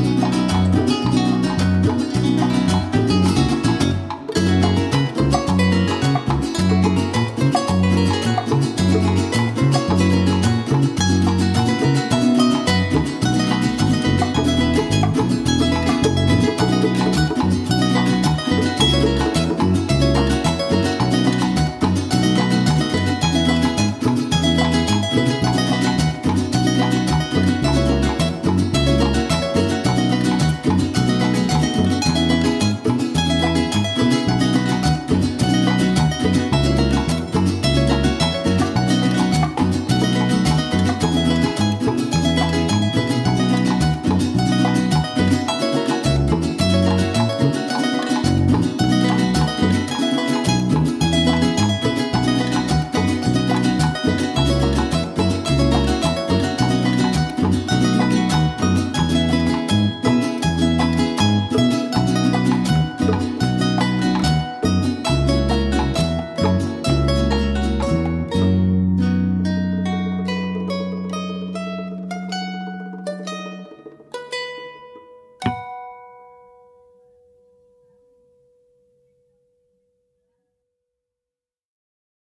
Bye.